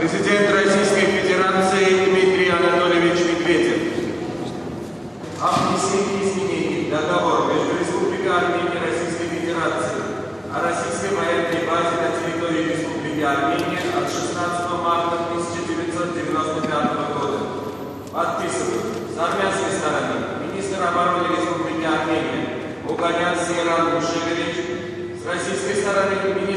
Президент Российской Федерации Дмитрий Анатольевич Медведев. О внесении изменений в договор между Республикой Армения и Российской Федерацией о российской военной базе на территории Республики Армения от 16 марта 1995 года. Подписываю с армянской стороны министр обороны Республики Армения Уганян Сейран Мушевич, с российской стороны министр